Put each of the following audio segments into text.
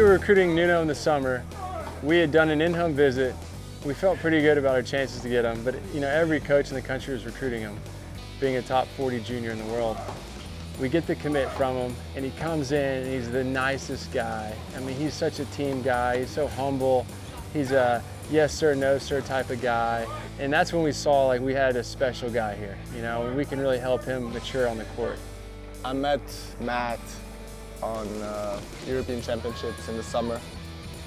we were recruiting Nuno in the summer, we had done an in-home visit. We felt pretty good about our chances to get him, but you know, every coach in the country was recruiting him, being a top 40 junior in the world. We get the commit from him, and he comes in, and he's the nicest guy. I mean, he's such a team guy. He's so humble. He's a yes sir, no sir type of guy. And that's when we saw like we had a special guy here, you know, we can really help him mature on the court. I met Matt on uh, European Championships in the summer.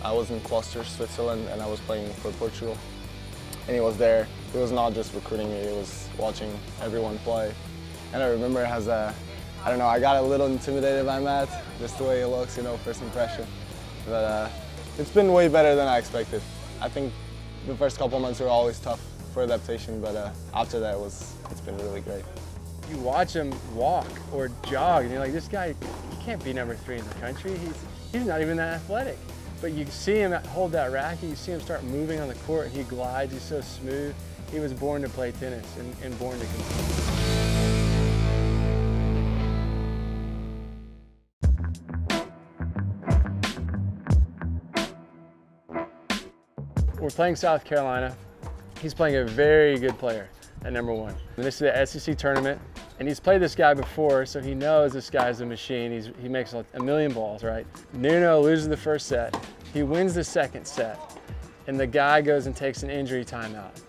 I was in Klosters, Switzerland, and I was playing for Portugal. And he was there. He was not just recruiting me, he was watching everyone play. And I remember as a, I don't know, I got a little intimidated by Matt, just the way he looks, you know, first impression. But uh, it's been way better than I expected. I think the first couple months were always tough for adaptation, but uh, after that, it was, it's been really great. You watch him walk or jog, and you're like, this guy, he can't be number three in the country. He's, he's not even that athletic. But you see him hold that racket, you see him start moving on the court, and he glides, he's so smooth. He was born to play tennis and, and born to compete. We're playing South Carolina. He's playing a very good player at number one. And this is the SEC tournament, and he's played this guy before, so he knows this guy's a machine. He's, he makes a million balls, right? Nuno loses the first set. He wins the second set, and the guy goes and takes an injury timeout.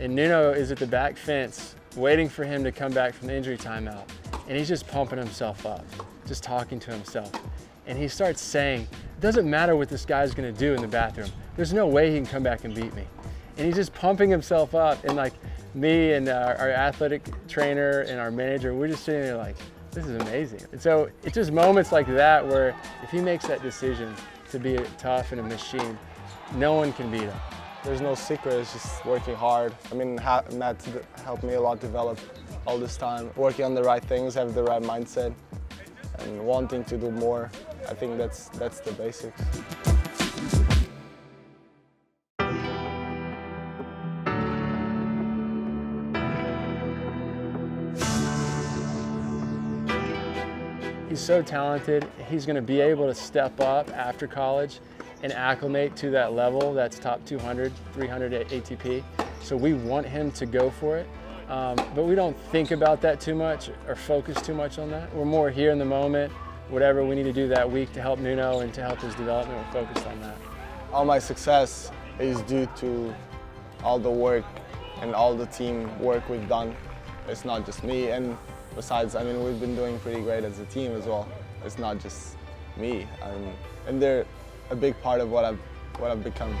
And Nuno is at the back fence waiting for him to come back from the injury timeout. And he's just pumping himself up, just talking to himself. And he starts saying, it doesn't matter what this guy's gonna do in the bathroom. There's no way he can come back and beat me. And he's just pumping himself up. And like me and our, our athletic trainer and our manager, we're just sitting there like, this is amazing. And so it's just moments like that where if he makes that decision to be tough and a machine, no one can beat him. There's no secret, it's just working hard. I mean, Matt helped me a lot develop all this time. Working on the right things, have the right mindset, and wanting to do more. I think that's, that's the basics. He's so talented. He's going to be able to step up after college and acclimate to that level that's top 200, 300 ATP. So we want him to go for it. Um, but we don't think about that too much or focus too much on that. We're more here in the moment. Whatever we need to do that week to help Nuno and to help his development, we're focused on that. All my success is due to all the work and all the team work we've done. It's not just me. And besides, I mean, we've been doing pretty great as a team as well. It's not just me. I mean, and they're a big part of what I've, what I've become.